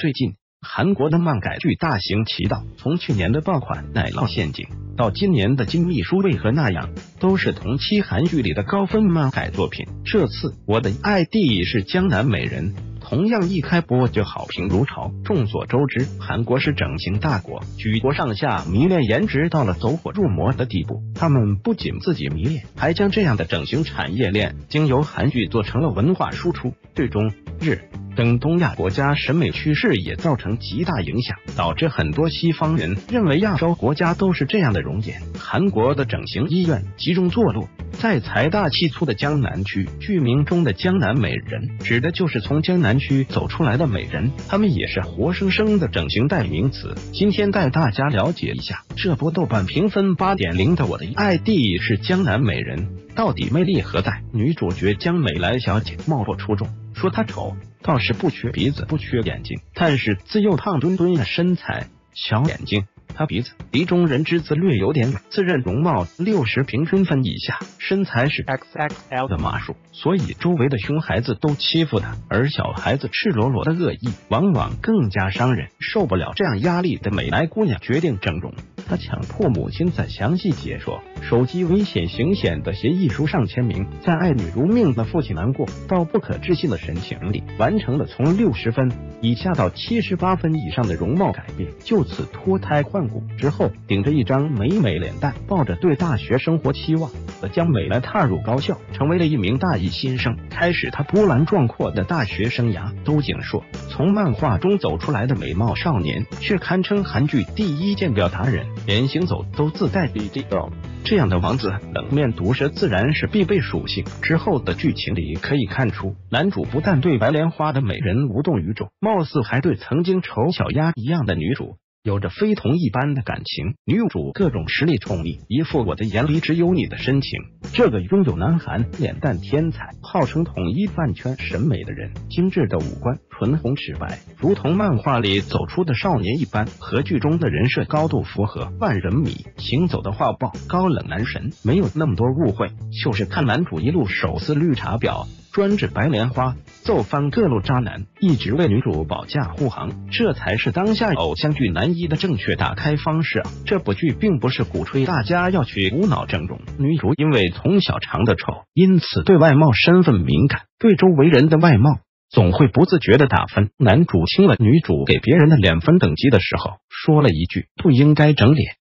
最近，韩国的漫改剧大行其道，从去年的爆款《奶酪陷阱》到今年的《金秘书为何那样》，都是同期韩剧里的高分漫改作品。这次我的爱弟是江南美人。同样一开播就好评如潮。众所周知，韩国是整形大国，举国上下迷恋颜值到了走火入魔的地步。他们不仅自己迷恋，还将这样的整形产业链经由韩剧做成了文化输出，最终日等东亚国家审美趋势也造成极大影响，导致很多西方人认为亚洲国家都是这样的容颜。韩国的整形医院集中坐落。在财大气粗的江南区，剧名中的江南美人指的就是从江南区走出来的美人，她们也是活生生的整形代名词。今天带大家了解一下这部豆瓣评分八点零的《我的 ID 是江南美人》到底魅力何在？女主角江美兰小姐貌不出众，说她丑倒是不缺鼻子不缺眼睛，但是自幼胖墩墩的身材，小眼睛。他鼻子鼻中人之子略有点远，自认容貌六十平均分以下，身材是 XXL 的码数，所以周围的熊孩子都欺负他，而小孩子赤裸裸的恶意往往更加伤人。受不了这样压力的美莱姑娘决定整容。他强迫母亲在详细解说手机危险行险的协议书上签名，在爱女如命的父亲难过到不可置信的神情里，完成了从六十分以下到七十八分以上的容貌改变，就此脱胎换骨之后，顶着一张美美脸蛋，抱着对大学生活期望。的江美来踏入高校，成为了一名大一新生，开始他波澜壮阔的大学生涯。都景说，从漫画中走出来的美貌少年，却堪称韩剧第一鉴表达人。连行走都自带 B D L，这样的王子冷面毒舌自然是必备属性。之后的剧情里可以看出，男主不但对白莲花的美人无动于衷，貌似还对曾经丑小鸭一样的女主。有着非同一般的感情，女主各种实力宠溺，一副我的眼里只有你的深情。这个拥有南韩脸蛋天才，号称统一饭圈审美的人，精致的五官，唇红齿白，如同漫画里走出的少年一般，和剧中的人设高度符合。万人迷，行走的画报，高冷男神，没有那么多误会，就是看男主一路手撕绿茶婊。专治白莲花，揍翻各路渣男，一直为女主保驾护航，这才是当下偶像剧男一的正确打开方式啊！这部剧并不是鼓吹大家要去无脑整容，女主因为从小长得丑，因此对外貌身份敏感，对周围人的外貌总会不自觉的打分。男主听了女主给别人的脸分等级的时候，说了一句：“不应该整脸。”